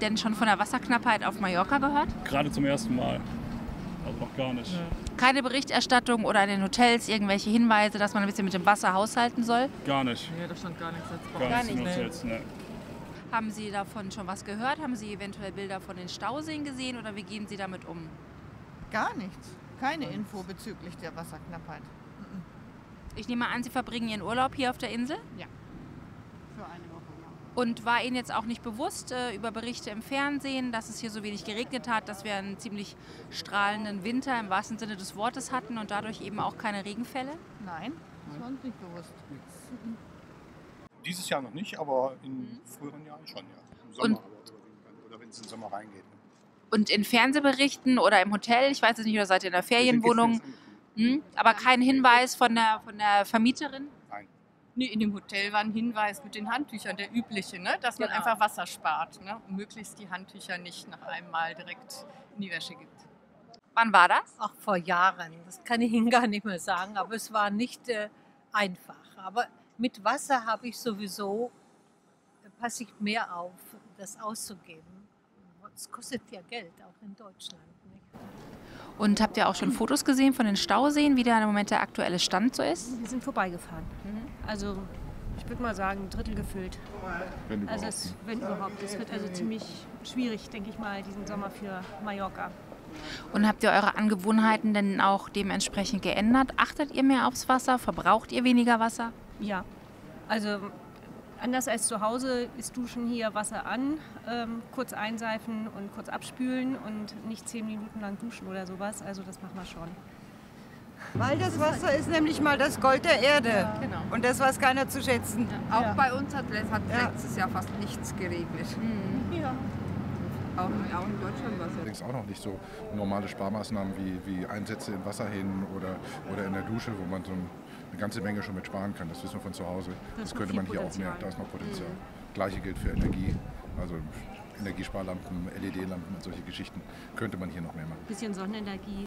denn schon von der Wasserknappheit auf Mallorca gehört? Gerade zum ersten Mal. Also noch gar nicht. Keine Berichterstattung oder in den Hotels irgendwelche Hinweise, dass man ein bisschen mit dem Wasser haushalten soll? Gar nicht. Nee, da stand gar nichts jetzt Gar, Gar nichts in nicht. Hotels. Ne. Haben Sie davon schon was gehört? Haben Sie eventuell Bilder von den Stauseen gesehen oder wie gehen Sie damit um? Gar nichts. Keine Info bezüglich der Wasserknappheit. Ich nehme an, Sie verbringen Ihren Urlaub hier auf der Insel? Für eine Woche, ja. Und war Ihnen jetzt auch nicht bewusst äh, über Berichte im Fernsehen, dass es hier so wenig geregnet hat, dass wir einen ziemlich strahlenden Winter im wahrsten Sinne des Wortes hatten und dadurch eben auch keine Regenfälle? Nein, das war uns nicht bewusst. Dieses Jahr noch nicht, aber in früheren Jahren schon, ja. Im Sommer Und- aber, oder, wenn es in den Sommer reingeht. Ne? Und in Fernsehberichten oder im Hotel, ich weiß es nicht, oder seid ihr in der Ferienwohnung, hm? aber kein Hinweis von der, von der Vermieterin? Nee, in dem Hotel war ein Hinweis mit den Handtüchern, der übliche, ne? dass man Genau. einfach Wasser spart ne? und möglichst die Handtücher nicht nach einem Mal direkt in die Wäsche gibt. Wann war das? Ach, vor Jahren. Das kann ich Ihnen gar nicht mehr sagen. Aber es war nicht äh, einfach. Aber mit Wasser habe ich sowieso, äh, passe ich mehr auf, das auszugeben. Es kostet ja Geld, auch in Deutschland. Nicht? Und habt ihr auch schon Fotos gesehen von den Stauseen, wie da im Moment der aktuelle Stand so ist? Wir sind vorbeigefahren. Mhm. Also ich würde mal sagen, ein Drittel gefüllt. Wenn Also überhaupt. es, wenn überhaupt. Es wird also ziemlich schwierig, denke ich mal, diesen Sommer für Mallorca. Und habt ihr eure Angewohnheiten denn auch dementsprechend geändert? Achtet ihr mehr aufs Wasser? Verbraucht ihr weniger Wasser? Ja, also anders als zu Hause ist Duschen hier Wasser an, ähm, kurz einseifen und kurz abspülen und nicht zehn Minuten lang duschen oder sowas. Also das machen wir schon. Weil das Wasser ist nämlich mal das Gold der Erde. Genau. Und das weiß keiner zu schätzen. Auch bei uns hat, hat Ja. letztes Jahr fast nichts geregnet. Ja. Auch, auch in Deutschland war es ja. Allerdings auch noch nicht so normale Sparmaßnahmen wie, wie Einsätze in Wasserhähnen oder, oder in der Dusche, wo man so ein- eine ganze Menge schon mit sparen kann. Das wissen wir von zu Hause. Da Das, noch könnte man hier auch mehr. Potenzial. Da ist noch Potenzial. Gleiche gilt für Energie. Also Energiesparlampen, LED-Lampen und solche Geschichten könnte man hier noch mehr machen. Bisschen Sonnenenergie